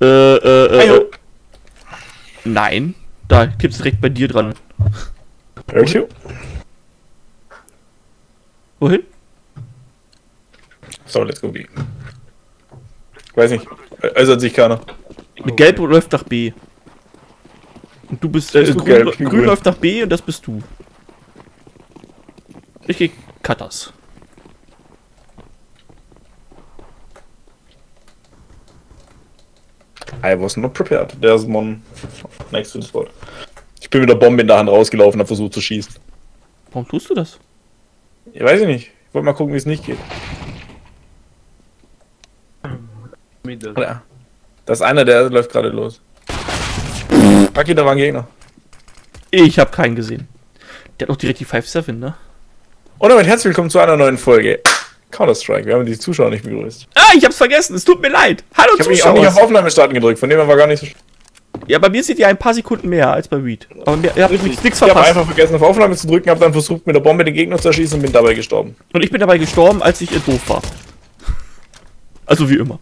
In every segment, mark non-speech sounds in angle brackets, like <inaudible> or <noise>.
Äh, äh, äh. Ayo. Nein. Da gibt's direkt bei dir dran. Hört you? Wohin? So, let's go B. Weiß nicht. Äußert sich keiner. Mit Gelb läuft nach B. Und du bist, äh, du grün, gelb? Grün, grün. läuft nach B und das bist du. Ich geh Cutters. I was not prepared. There's one next to the spot. Ich bin mit der Bombe in der Hand rausgelaufen und versucht zu schießen. Warum tust du das? Ich weiß ich nicht. Ich wollte mal gucken, wie es nicht geht. Ja. Das ist einer, der läuft gerade los. Paki, da war ein Gegner. Ich habe keinen gesehen. Der hat auch direkt die 5-7, ne? Und damit herzlich willkommen zu einer neuen Folge Counter-Strike. Wir haben die Zuschauer nicht begrüßt. Ah, ich hab's vergessen. Es tut mir leid. Hallo Ich habe mich auch nicht auf Zuschauer. Aufnahme starten gedrückt, von dem her war gar nicht so Ja, bei mir seht ihr ein paar Sekunden mehr als bei Reed. Aber mir, ihr habt nichts Ich habe verpasst. einfach vergessen, auf Aufnahme zu drücken, habe dann versucht, mit der Bombe den Gegner zu erschießen und bin dabei gestorben. Und ich bin dabei gestorben, als ich doof war. <laughs> Also wie immer.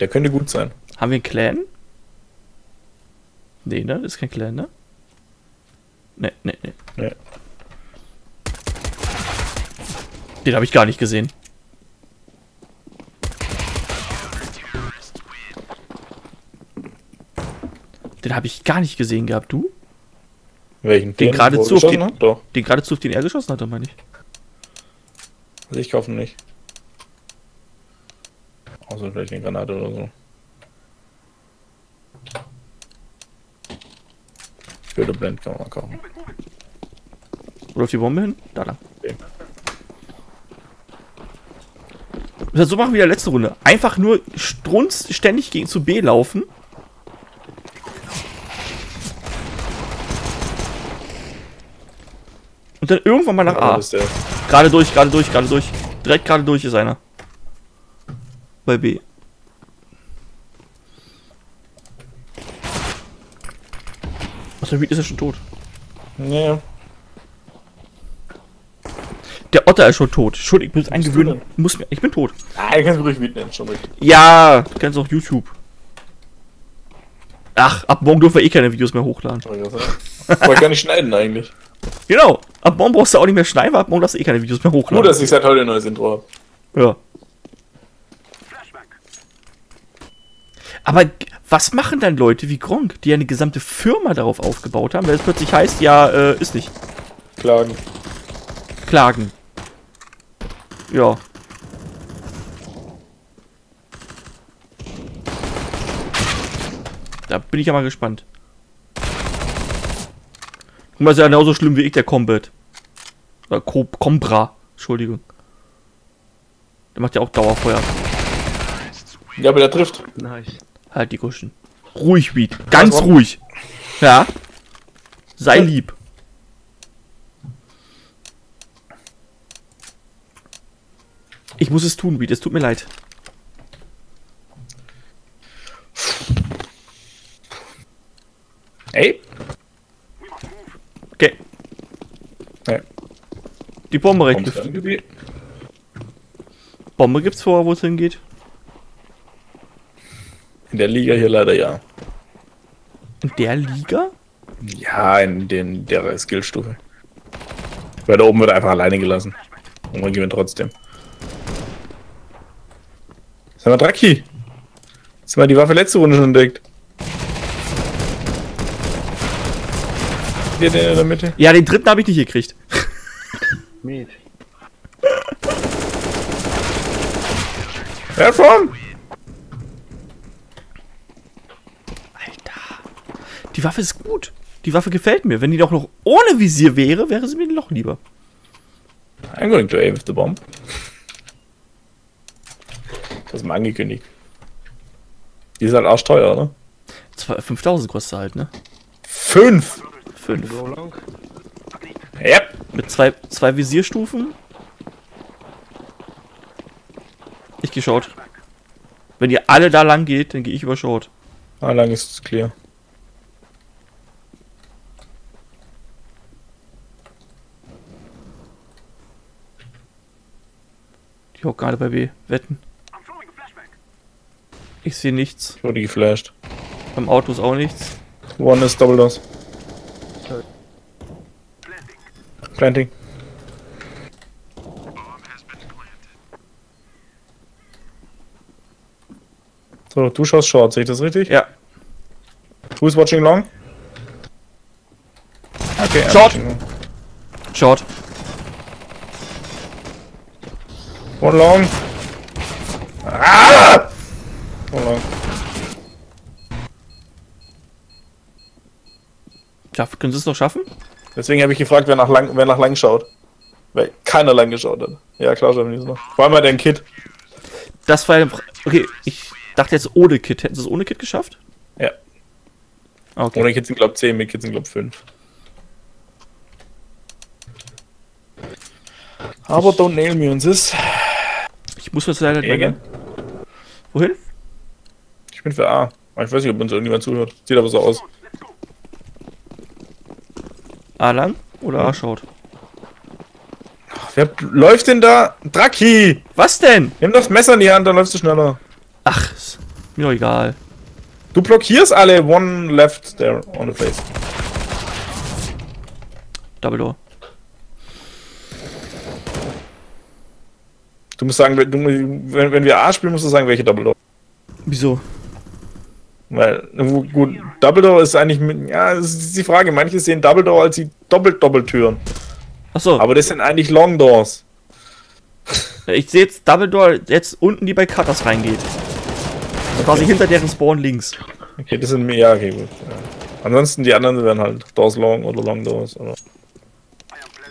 Der könnte gut sein. Haben wir einen Clan? Nee, ne? Ist kein Clan, ne? Ne, ne, ne. Nee. Den habe ich gar nicht gesehen. Den habe ich gar nicht gesehen gehabt, du? Welchen? Den geradezu auf den- hat? Doch. Den geradezu auf den er geschossen hatte, meine ich. Also ich kaufe ihn nicht. Außer vielleicht eine Granate oder so. Für den Blend kann man mal kaufen. Oder auf die Bombe hin? Da lang. Okay. So machen wir ja letzte Runde. Einfach nur strunz ständig gegen zu B laufen. Und dann irgendwann mal nach A. Gerade durch, gerade durch, gerade durch. Direkt gerade durch ist einer. Bei B. Der Reed ist ja schon tot. Nee. Der Otter ist schon tot. Entschuldigung, ich muss eingewöhnen. Muss mir, ich bin tot. Ah, kannst mich ruhig mitnehmen, schon richtig. Ja, du kennst auch YouTube. Ach, ab morgen dürfen wir eh keine Videos mehr hochladen. Wollte gar nicht schneiden eigentlich. Genau. Ab morgen brauchst du auch nicht mehr schneiden, weil ab morgen darfst du eh keine Videos mehr Nur, hochladen. dass ich seit heute ein neues Intro habe. Ja. Aber was machen dann Leute wie Gronk, die eine gesamte Firma darauf aufgebaut haben, wenn es plötzlich heißt, ja, äh, ist nicht. Klagen. Klagen. Ja. Da bin ich ja mal gespannt. Guck mal, ist ja genauso schlimm wie ich, der Combat. Oder Co Combra. Entschuldigung. Der macht ja auch Dauerfeuer. Ja, aber der trifft. Nice. Halt die Kuschen. Ruhig, Weed. Ganz ruhig. Ja. Sei lieb. Ich muss es tun, Weed. Es tut mir leid. Ey. Okay. Ja. Die Bombe recht. Bombe gibt's vor, wo es hingeht. In der Liga hier leider ja. In der Liga? Ja, in den, der Skillstufe. Weil da oben wird einfach alleine gelassen. Und man gewinnt trotzdem. Sag mal, Draki. Hast du mal die Waffe letzte Runde schon entdeckt? Hier, der in der Mitte. Ja, den dritten habe ich nicht gekriegt. <laughs> Mid. Ja, von! Alter. Die Waffe ist gut. Die Waffe gefällt mir. Wenn die doch noch ohne Visier wäre, wäre sie mir noch lieber. I'm going to aim with the bomb. Das ist mal angekündigt. Die ist halt arschteuer, ne? Zwei- 5000 kostet halt, ne? Fünf! 5. Go long. Ja. Mit zwei, zwei Visierstufen. Ich geh Short. Wenn ihr alle da lang geht, dann gehe ich über Short. Ah, lang ist es clear. Die hockt gerade bei B. Wetten. Ich sehe nichts. Ich wurde geflasht. Beim Auto ist auch nichts. One ist Double Doors. Planting. So, du schaust Short, sehe ich das richtig? Ja. Who's watching long? Okay, Short. Short. One long. Ah! One long. Ja, können Sie es noch schaffen? Deswegen habe ich gefragt, wer nach lang, wer nach lang schaut. Weil keiner lang geschaut hat. Ja, klar, schauen wir es noch. Vor allem hat er ein Kit. Das war ja. Okay, ich dachte jetzt ohne Kit. Hätten Sie es ohne Kit geschafft? Ja. Okay. Ohne Kids sind, glaub 10, mit Kids sind, glaub 5. Aber don't nail me on this. Ich muss jetzt leider. Ege? Wohin? Ich bin für A. Ich weiß nicht, ob uns irgendjemand zuhört. Sieht aber so aus. A lang oder A schaut? Wer läuft denn da? Draki! Was denn? Nimm das Messer in die Hand, dann läufst du schneller. Ach, ist mir doch egal. Du blockierst alle. One left there on the face. Double Door. Du musst sagen, wenn, wenn wir A spielen, musst du sagen, welche Double Door. Wieso? Weil, gut, Double Door ist eigentlich mit, ja, das ist die Frage. Manche sehen Double Door als die Doppelt-Doppeltüren. Achso, Aber das sind eigentlich Long Doors. <laughs> ich sehe jetzt Double Door jetzt unten, die bei Cutters reingeht. Quasi hinter deren Spawn links. Okay, das sind ja, okay, gut. Ja. Ansonsten die anderen wären halt Doors Long oder Long Doors. Oder.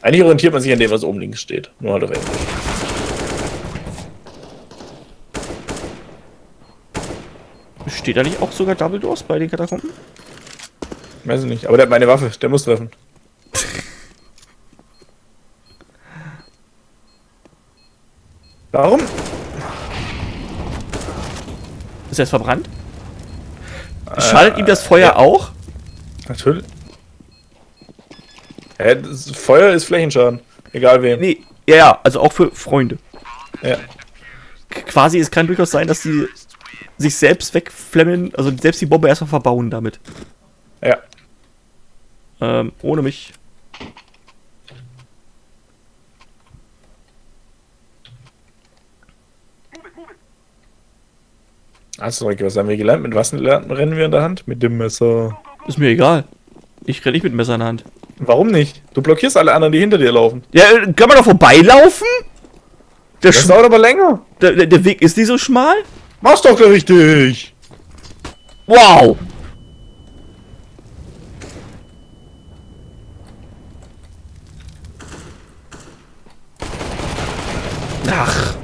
Eigentlich orientiert man sich an dem, was oben links steht. Nur halt auf Englisch. Steht da nicht auch sogar Double Doors bei den Katakomben? Weiß ich nicht. Aber der hat meine Waffe, der muss treffen. <laughs> Warum? Ist er jetzt verbrannt? Schadet ihm das Feuer ja. auch? Natürlich. Das Feuer ist Flächenschaden. Egal wem. Nee, ja, ja, also auch für Freunde. Ja. Quasi, es kann durchaus sein, dass sie sich selbst wegflemmen, also selbst die Bombe erstmal verbauen damit. Ja. Ähm, ohne mich. Achso, okay, was haben wir gelernt? Mit was lernen- rennen wir in der Hand? Mit dem Messer. Ist mir egal. Ich renne nicht mit Messer in der Hand. Warum nicht? Du blockierst alle anderen, die hinter dir laufen. Ja, äh, kann man da vorbeilaufen? Der, Das Sch dauert aber länger. der, der- der Weg ist nicht so schmal? Mach's doch richtig. Wow! Ach.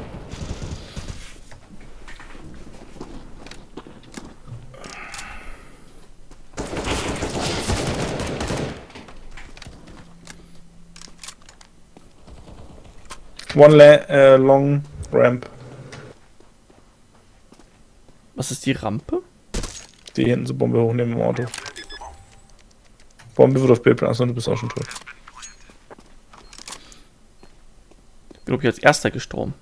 One äh, long ramp. Was ist die Rampe? Die hinten so Bombe hochnehmen im Auto. Bombe wird auf Bildplan. Achso, du bist auch schon tot. Bin, glaube ich, als erster gestorben.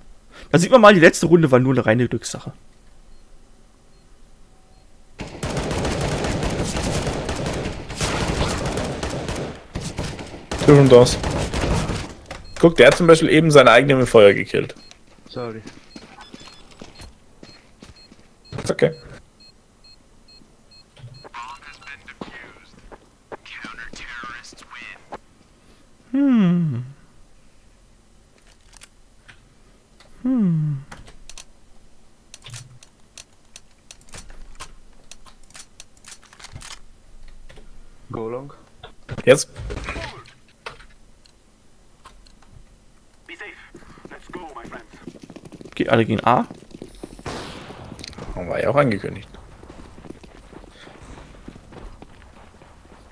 Da sieht man mal, die letzte Runde war nur eine reine Glückssache. Two from Doors. Guck, der hat zum Beispiel eben seine eigene mit Feuer gekillt. Sorry. Ist okay. Hm. Hm. Go long. Jetzt. Okay, alle gehen A. War ja auch angekündigt.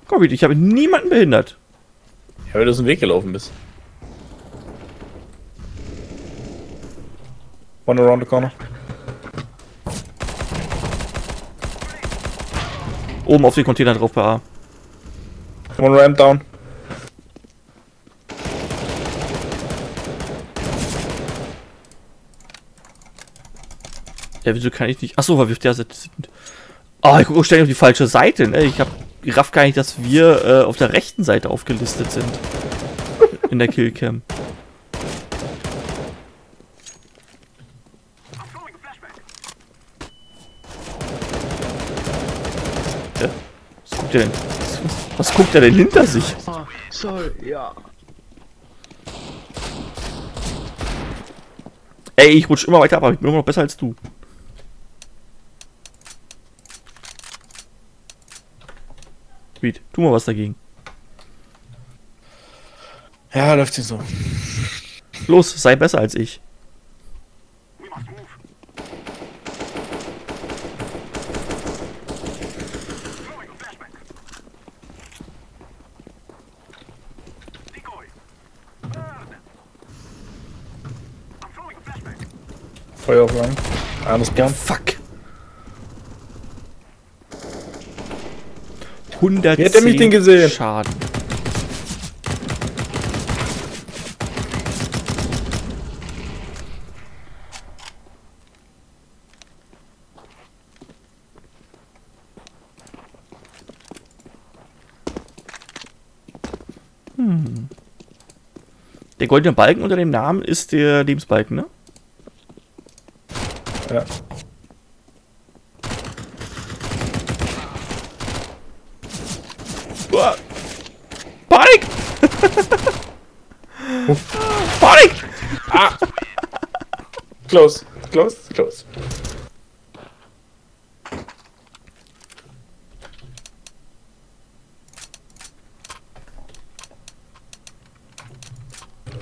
Komm, ich habe niemanden behindert. Ja, weil du aus dem Weg gelaufen bist. One around the corner. Oben auf den Container drauf bei A. One ramp down. Ja, wieso kann ich nicht. Achso, weil wir auf der Seite sind. Oh, ich gucke ständig auf die falsche Seite, ne? Ich hab raff gar nicht, dass wir äh, auf der rechten Seite aufgelistet sind. In der Killcam. Was guckt er denn? Was guckt er denn hinter sich? Ah, sorry, ja. Ey, ich rutsch immer weiter ab, aber ich bin immer noch besser als du. Reed, tu mal was dagegen. Ja, läuft sich so. Los, sei besser als ich. Feuer auf lang. Alles klar. Fuck. 110 Wie hat er mich denn gesehen? Schaden. Hm. Der goldene Balken unter dem Namen ist der Lebensbalken, ne? Ja. Close, close, close.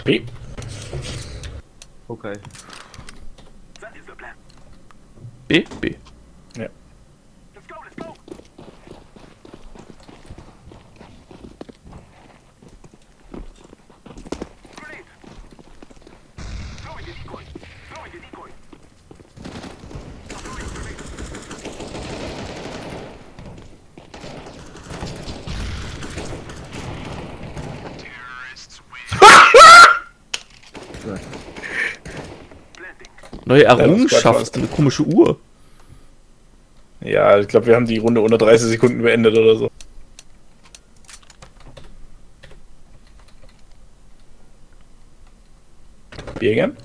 B. Okay. B, B. Ja. Neue das Errungenschaft, eine komische Uhr. Ja, ich glaube, wir haben die Runde unter 30 Sekunden beendet oder so. Bier gern?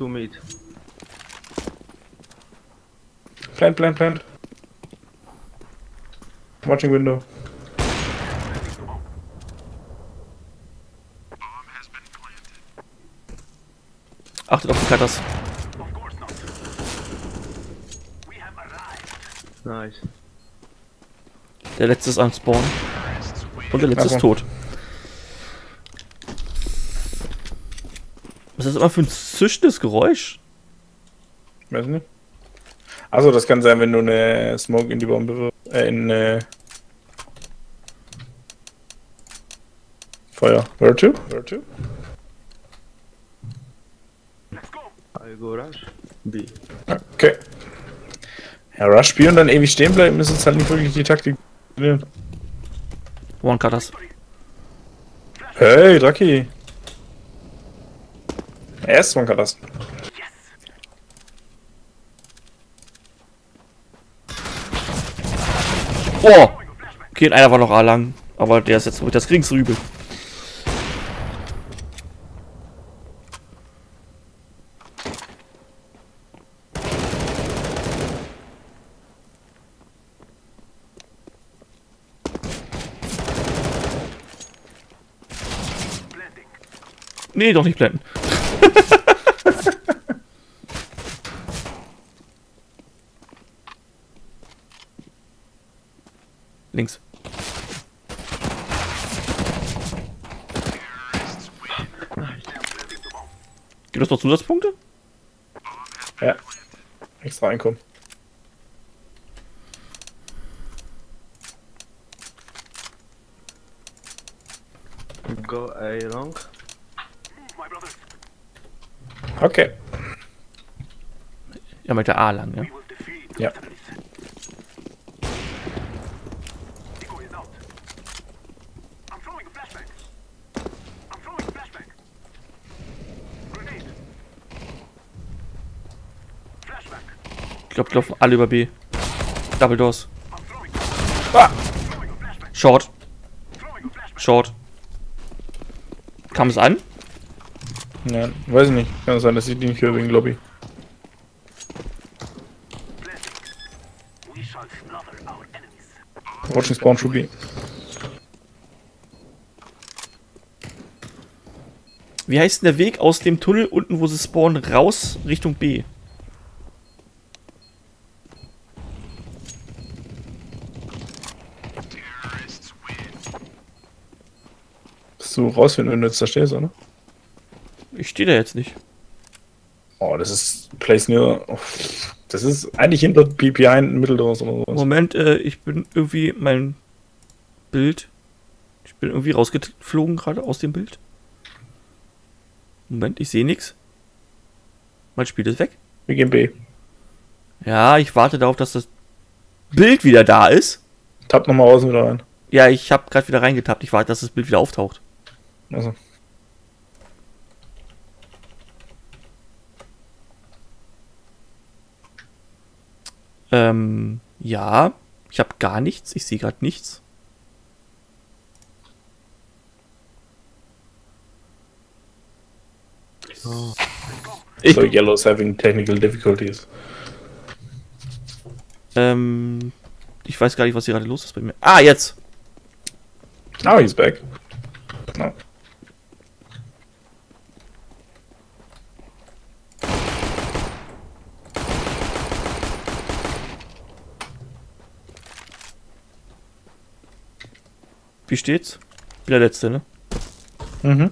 Two mid. Plant, plant, plant. Watching window. Achtet auf die Cutters. Nice. Der letzte ist am Spawn. Und der letzte ist tot. Was ist das immer für ein zischendes Geräusch? Weiß nicht. Also das kann sein, wenn du eine Smoke in die Bombe wirfst. Äh, in äh Feuer. Where to? Where to? I go rush. B. Okay. Ja, Rush spielen und dann ewig stehen bleiben, ist jetzt halt nicht wirklich die Taktik. One Cutters. Hey, Draki. Erst kann das. Oh! Okay, einer war noch A lang. Aber der ist jetzt mit das geringste Übel. Nee, doch nicht blenden. Links. Gibt es noch Zusatzpunkte? Ja. Extra Einkommen. Go A long. Okay. Ja, mit der A lang, ja? Ja. Glaube, laufen alle über B. Double Doors. Ah! Short. Short. Kam es an? Ja, weiß ich nicht. Kann sein, dass ich die nicht höre wegen Lobby. Watching Spawn should be. Wie heißt denn der Weg aus dem Tunnel unten, wo sie spawnen, raus Richtung B? Du rausfinden, wenn du jetzt da stehst, oder? Ich stehe da jetzt nicht. Oh, das ist Place near. Oh, das ist eigentlich hinter PPI in Mitteldoors oder sowas. Moment, äh, ich bin irgendwie mein Bild. Ich bin irgendwie rausgeflogen gerade aus dem Bild. Moment, ich sehe nichts. Mein Spiel ist weg. Wir gehen B. Ja, ich warte darauf, dass das Bild wieder da ist. Tapp nochmal außen wieder rein. Ja, ich habe gerade wieder reingetappt. Ich warte, dass das Bild wieder auftaucht. Also. Ähm, ja. Ich habe gar nichts. Ich sehe gerade nichts. Ich, So Yellow's having technical difficulties. ähm, ich weiß gar nicht, was hier gerade los ist bei mir. Ah, jetzt. Now he's back. No. Wie steht's? Bin der Letzte, ne? Mhm.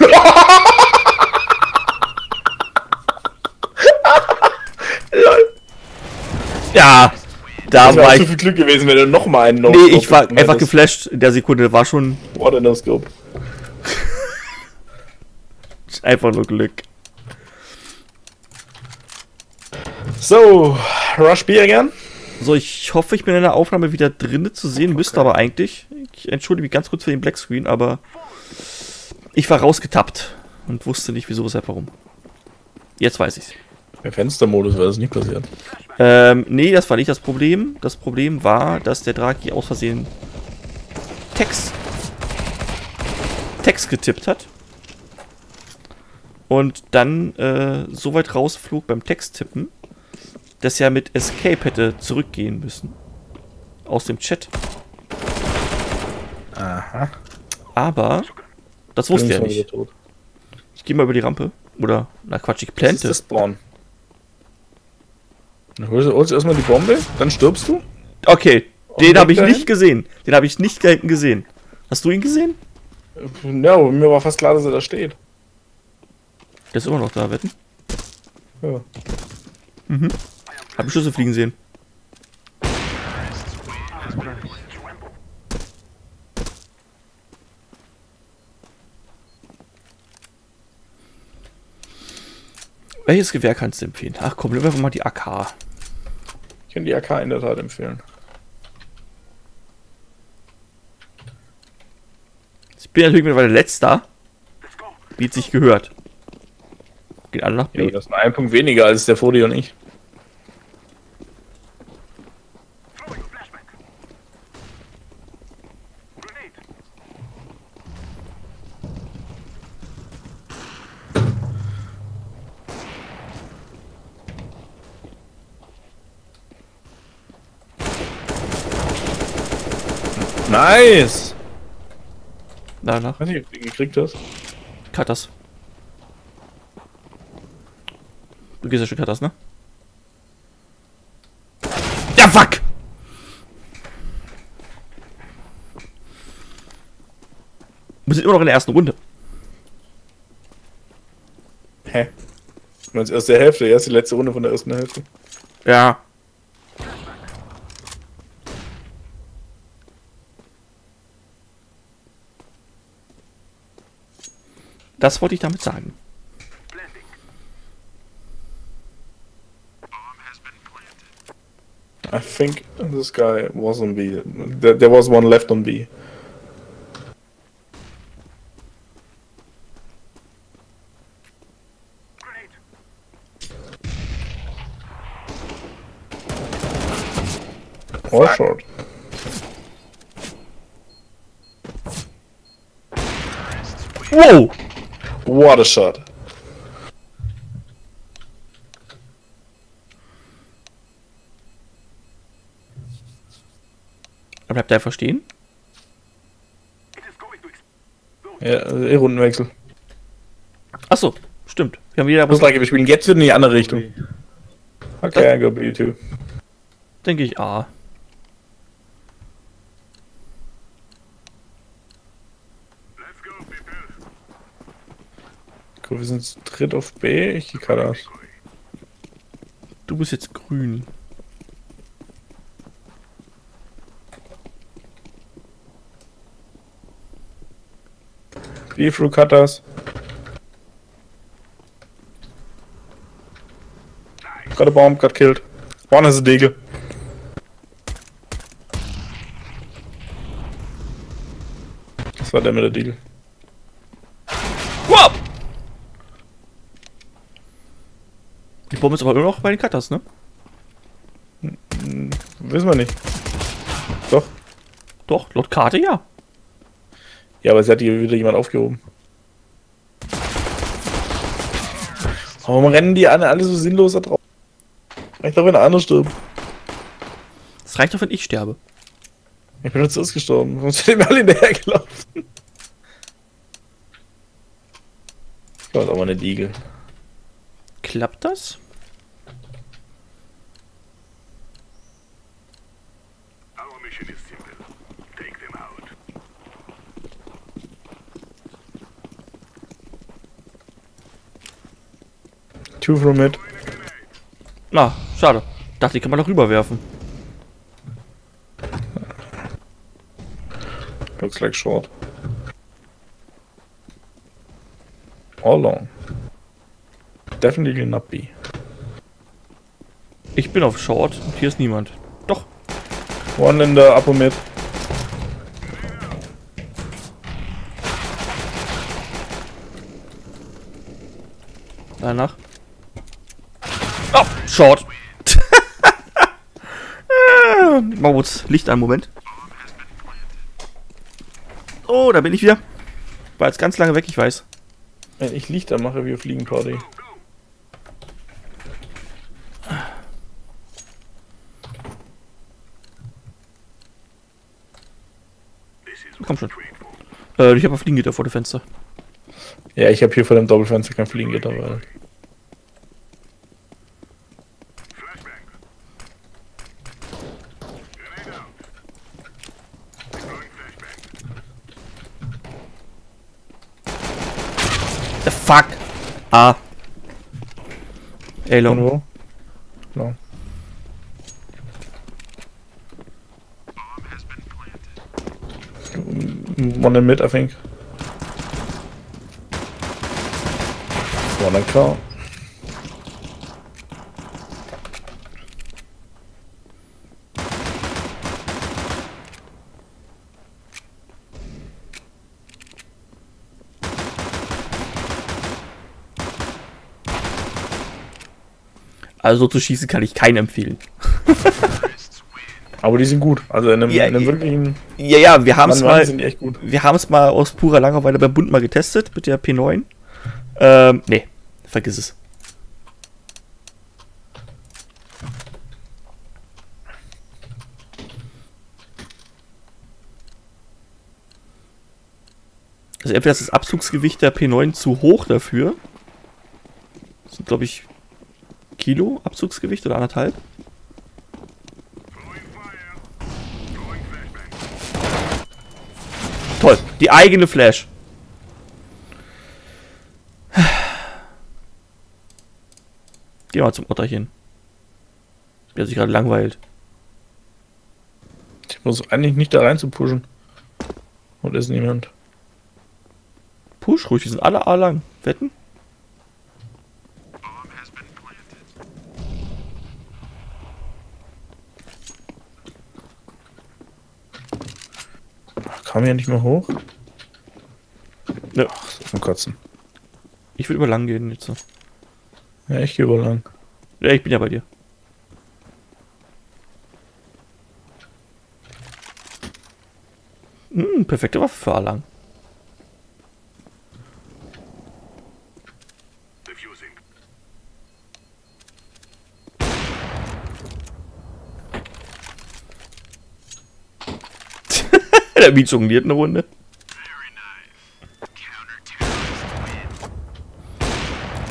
<laughs> Ja, da Das war auch zu ich. viel Glück gewesen, wenn du nochmal einen Nee, ich war einfach hättest. geflasht in der Sekunde. War schon What a No-Scope. <laughs> einfach nur Glück. So, Rush B again. So, ich hoffe, ich bin in der Aufnahme wieder drinne zu sehen. Müsste aber eigentlich. Ich entschuldige mich ganz kurz für den Blackscreen, aber ich war rausgetappt und wusste nicht, wieso, weshalb, warum. Jetzt weiß ich's. Im Fenstermodus wäre das nicht passiert. Ähm, nee, das war nicht das Problem. Das Problem war, dass der Draki aus Versehen Text Text getippt hat. Und dann äh, so weit rausflog beim Texttippen, dass er mit Escape hätte zurückgehen müssen. Aus dem Chat. Aha. Aber das wusste er nicht. Tot. Ich gehe mal über die Rampe. Oder, na Quatsch, ich Das ist plante. das. Dann holst du, holst du erstmal die Bombe, dann stirbst du. Okay, den weg habe ich dahin? nicht gesehen. Den habe ich nicht da hinten gesehen. Hast du ihn gesehen? Ja, aber mir war fast klar, dass er da steht. Der ist immer noch da, wetten? Ja. Hab ich Schüsse fliegen sehen. Welches Gewehr kannst du empfehlen? Ach komm, wir einfach mal die AK. Ich kann die AK in der Tat empfehlen. Ich bin natürlich mittlerweile letzter. Wie es sich gehört. Geht alle nach Ja, B. das ist nur ein Punkt weniger als der vor dir und ich. Nice! Danach. Weiß nicht, ob gekriegt hast. Cut das. Du gehst ja schon Cut das, ne? Ja, fuck! Wir sind immer noch in der ersten Runde. Hä? Du meinst erst der Hälfte, erst die letzte Runde von der ersten Hälfte. Ja. Das wollte ich damit sagen. I think this guy was on B. There, there was one left on B. Or short. Wow! What a shot. Er bleibt einfach stehen. Ja, äh, Rundenwechsel. Achso, stimmt. Wir haben wieder, Muss like, wir spielen jetzt in die andere Richtung. Okay, I go B too. denke ich, A. Cool, wir sind zu dritt auf B. Ich gerade aus. Du bist jetzt grün. B through cutters. Got a bomb, got killed. One has a deagle. Das war der mit der Deagle. Wow! Die Bombe ist aber immer noch bei den Cutters, ne? Wissen wir nicht. Doch. Doch, laut Karte ja. Ja, aber es hat hier wieder jemand aufgehoben. Warum rennen die alle, alle so sinnlos da drauf? Ich glaube, wenn einer stirbt. Es reicht doch, wenn ich sterbe. Ich bin jetzt zuerst gestorben. Warum sind die alle hinterhergelaufen? Ich das ist aber eine Diegel. Klappt das? Two from it. Na, schade. Dachte, die kann man doch rüberwerfen. Looks like short. All long. Definitely not B. Ich bin auf Short und hier ist niemand. Doch. One in the upper mid. Danach. Short. <laughs> Maut's Licht an, Moment. Oh, da bin ich wieder. War jetzt ganz lange weg, ich weiß. Wenn ich Lichter mache, wir fliegen Party. Komm schon. Äh, ich habe ein Fliegengitter vor dem Fenster. Ja, ich habe hier vor dem Doppelfenster kein Fliegengitter, weil. Fuck? Ah. Ey, Long. wo? No. One in mid, I think. One in car. Also so zu schießen kann ich keinen empfehlen. Aber die sind gut. Also in einem, Ja, in einem wirklichen Ja, ja, wir haben es mal, wir haben es mal aus purer Langeweile beim Bund mal getestet mit der P9. Ähm, nee, vergiss es. Also entweder ist das Abzugsgewicht der P9 zu hoch dafür. Das sind, glaube ich, Kilo Abzugsgewicht oder anderthalb. Toll, die eigene Flash. Geh mal zum Otterchen. Der sich gerade langweilt. Ich muss eigentlich nicht da rein zu pushen. Und ist niemand. Push ruhig, die sind alle A lang. Wetten? Kam ja nicht mehr hoch. Nö. Ach, zum Kotzen. Ich will über lang gehen jetzt. so. Ja, ich gehe wohl lang. Ja, ich bin ja bei dir. Hm, perfekte Waffe für A lang. Diffusing. Der Beat jongliert eine Runde.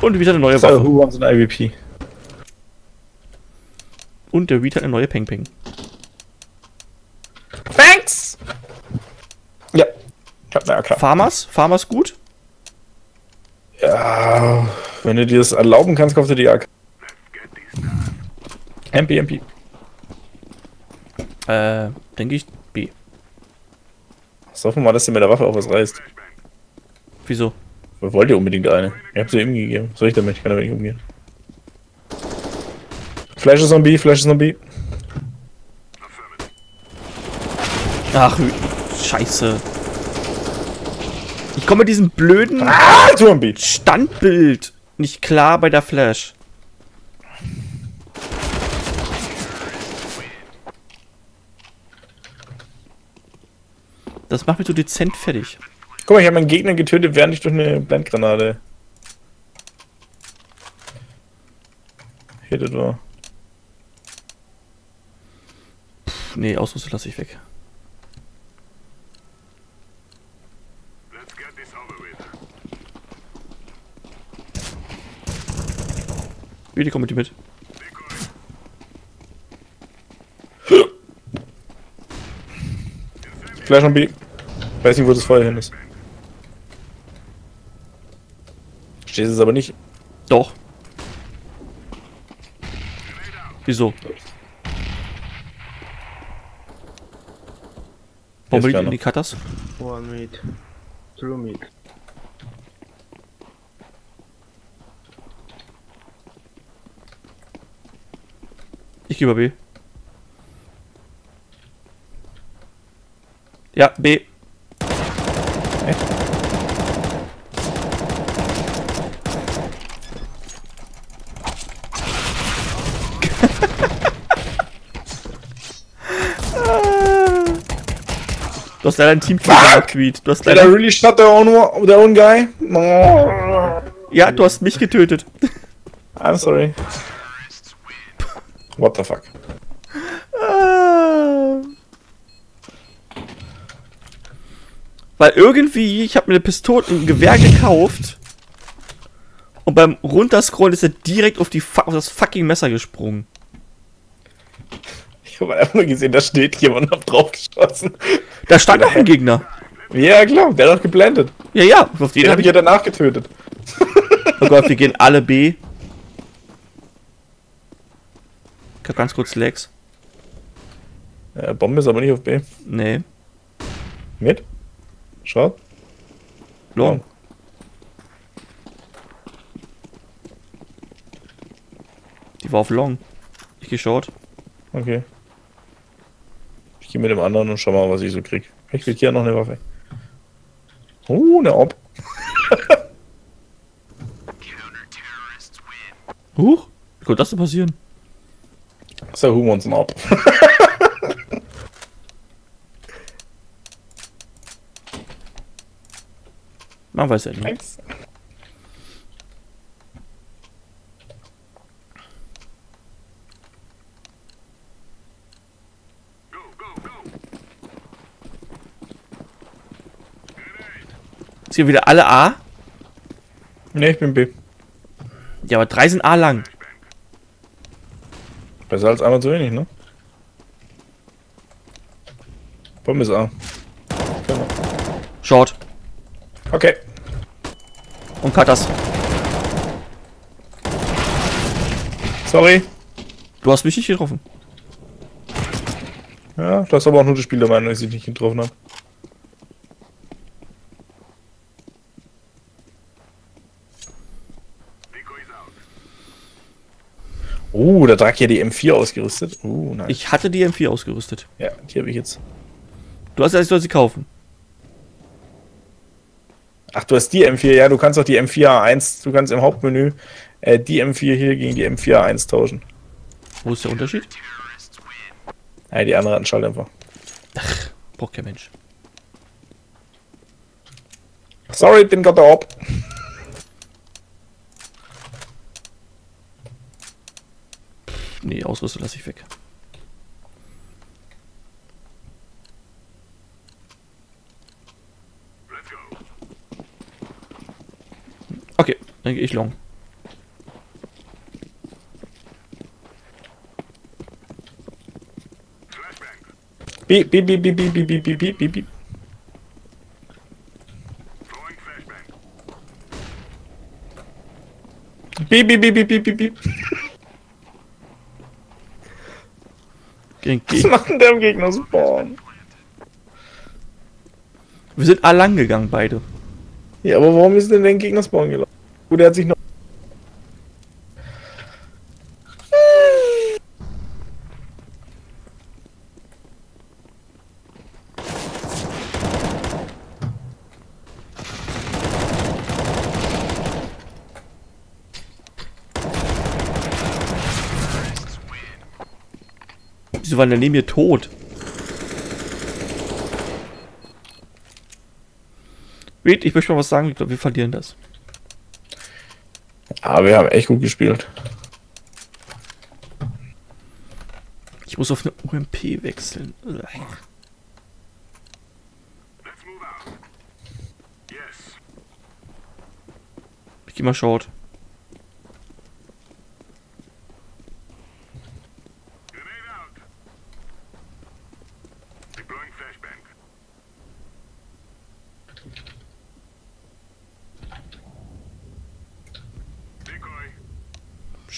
Und wieder eine neue So, Waffe. who wants an IVP? Und der Beat hat eine neue Peng Peng. Thanks! Ja. Ich hab eine AK. Farmers? Farmers gut? Ja, wenn du dir das erlauben kannst, kaufst du die AK. MP, MP. Äh, denke ich So, hoffen wir mal, dass du mit der Waffe auch was reißt. Wieso? Wollt ihr unbedingt eine. Ihr habt sie ihm gegeben. Soll ich damit? Ich kann damit nicht umgehen. Flash B, Flash B. Ach, scheiße. Ich komme mit diesem blöden Ah, B. Standbild nicht klar bei der Flash. Das macht mich so dezent fertig. Guck mal, ich habe meinen Gegner getötet, während ich durch eine Blendgranate hittet war. Pff, nee, Ausrüstung lasse ich weg. Let's get this over with. Bitte komm mit dir mit. Flash on B. Weiß nicht, wo das Feuer hin ist. Stehst es aber nicht. Doch. Wieso? Warum will ich keiner. in die Cutters? One mid. Two mid. Ich gehe über B. Ja, B. hast leider ein Team gemacht, Tweet. Du hast Did I leider, really shot their own, their own guy? No. ja, du hast mich getötet. <laughs> I'm sorry. What the fuck? Ah. Weil irgendwie, ich habe mir eine Pistole, ein Gewehr gekauft. Und beim Runterscrollen ist er direkt auf, die, auf das fucking Messer gesprungen. Ich habe einfach nur gesehen, da steht jemand hab drauf geschossen. Da stand auch ein Gegner. Ja, klar, der hat geblendet. Ja, ja, auf den Den habe ich ja danach getötet. Oh Gott, wir <laughs> gehen alle B. Ich hab ganz kurz Legs. Ja, Bombe ist aber nicht auf B. Nee, Mit? Schaut. long. Die war auf long. Ich geh short. Okay. Ich gehe mit dem anderen und schau mal, was ich so krieg. Ich krieg hier noch eine Waffe. Oh, eine Ob. <laughs> Huch, wie konnte das denn passieren? So, who wants an Ob? Man weiß ja nicht. Thanks. Hier wieder alle A? Ne, ich bin B. Ja, aber drei sind A lang. Besser als einmal zu wenig, ne? Bombe ist A. Genau. Short. Okay. Und Cutters. Sorry. Du hast mich nicht getroffen. Ja, du hast aber auch nur das Spiel der Meinung, dass ich dich nicht getroffen habe. Oh, da tragt ja die M4 ausgerüstet. Oh, nein. Ich hatte die M4 ausgerüstet. ja, die habe ich jetzt. Du hast gesagt, ich soll sie kaufen. Ach, du hast die M4, ja, du kannst auch die M4A1, du kannst im Hauptmenü äh, die M4 hier gegen die M4A1 tauschen. Wo ist der Unterschied? Ja, die andere hat einen Schalldämpfer. Braucht kein Mensch. Sorry, bin gerade ab. Nee, Ausrüstung lasse ich weg. Okay, dann gehe ich long. Beep, beep, beep, beep, beep, beep, beep, beep, beep, beep, beep. Beep, beep, beep, beep, beep, beep, Geh, Was macht denn der im Gegner Spawn? Wir sind alle lang gegangen, beide. Ja, aber warum ist denn der Gegner Spawn gelaufen? Gut, er hat sich noch. Wieso war der neben mir tot? Wait, ich möchte mal was sagen. Ich glaube, wir verlieren das. Aber wir haben echt gut gespielt. Ich muss auf eine UMP wechseln. Ich geh mal short.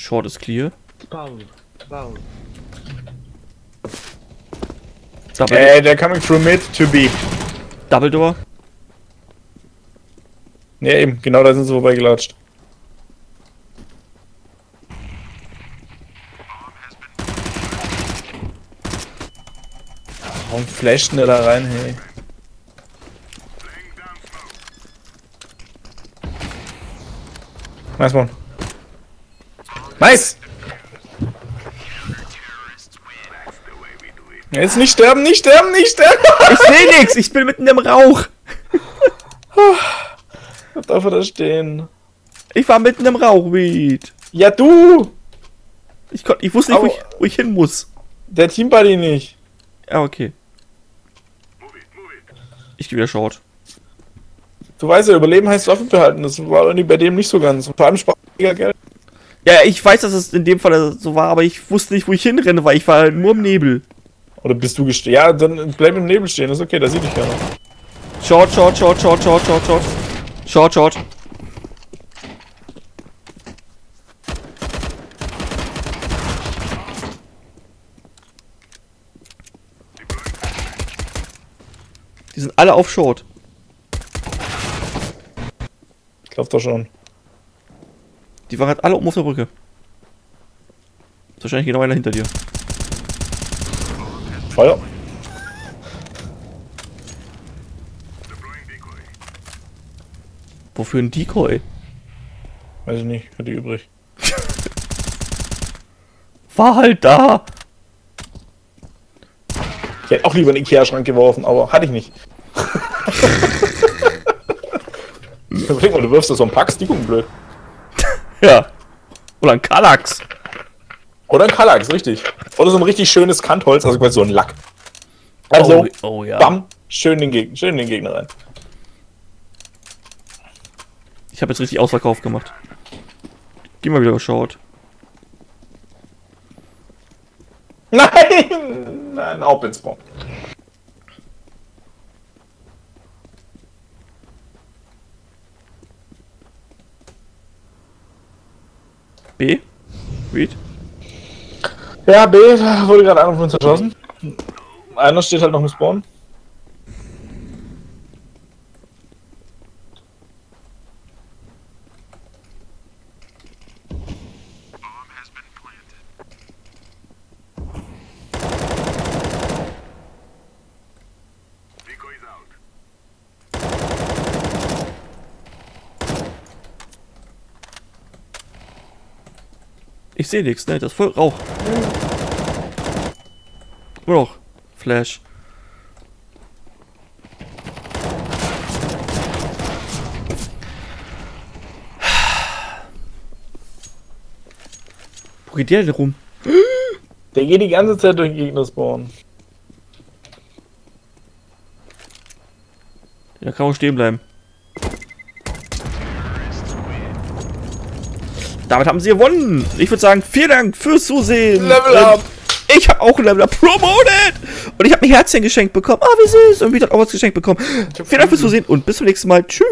Short ist clear. Spawn. Spawn. Double, Äh, they're coming through mid to B. Double Door. Ja, eben, genau da sind sie vorbeigelatscht. Warum flasht denn der da rein, hey? Nice one. Nice! Jetzt nicht sterben, nicht sterben, nicht sterben! <laughs> Ich seh nix! Ich bin mitten im Rauch! Was darf er da stehen? Ich war mitten im Rauch, Weed. Ja, du! Ich, konnt, ich wusste nicht, wo ich, wo ich hin muss. Der Teambuddy nicht. Ja, okay. Ich geh wieder short. Du weißt ja, Überleben heißt Waffe behalten. Das war irgendwie bei dem nicht so ganz. Vor allem spart mega Geld. Ja, ich weiß, dass es in dem Fall so war, aber ich wusste nicht, wo ich hinrenne, weil ich war nur im Nebel. Oder bist du gestehen? Ja, dann bleib im Nebel stehen. ist okay, da sieht dich keiner. Short, short, short, short, short, short, short. Short, short. Die sind alle auf Short. Ich glaub doch schon. Die waren halt alle oben auf der Brücke. Ist wahrscheinlich genau einer hinter dir. Feuer. Wofür ein Decoy? Weiß ich nicht, hatte ich übrig. <laughs> War halt da. Ich hätte auch lieber einen Ikea-Schrank geworfen, aber hatte ich nicht. <laughs> <laughs> Überleg mal, du wirfst da so einen Pax, die gucken blöd. Ja. Oder ein Kallax. Oder ein Kallax, richtig. Oder so ein richtig schönes Kantholz, also quasi so ein Lack. Also, oh, oh ja. bam, schön den, Gegner, schön den Gegner rein. Ich habe jetzt richtig Ausverkauf gemacht. Geh mal wieder Short. Nein! Nein, auch B. Read. Ja, B <laughs> wurde gerade einer von uns erschossen. Einer steht halt noch im Spawn. Sehe nichts, ne? Das ist voll Rauch. Noch Flash. Wo geht der denn rum? Der geht die ganze Zeit durch den Gegner spawnen. Der kann auch stehen bleiben. Damit haben sie gewonnen. Ich würde sagen, vielen Dank fürs Zusehen. Level Ähm, up! Ich habe auch ein Level Up promoted. Und ich habe ein Herzchen geschenkt bekommen. Ah, wie süß. Und wieder auch was geschenkt bekommen. Vielen Dank fürs Zusehen und bis zum nächsten Mal. Tschüss.